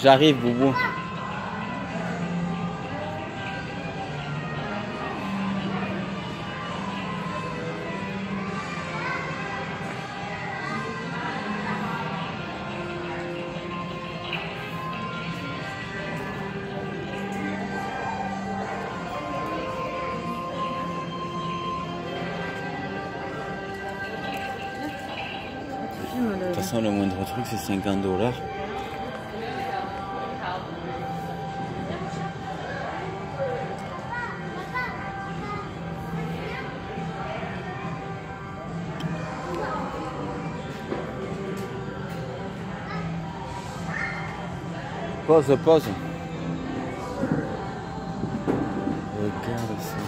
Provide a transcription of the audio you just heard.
J'arrive, Boubou. De toute façon, le moindre truc, c'est 50 dollars. Pause the pause. Eu quero assim.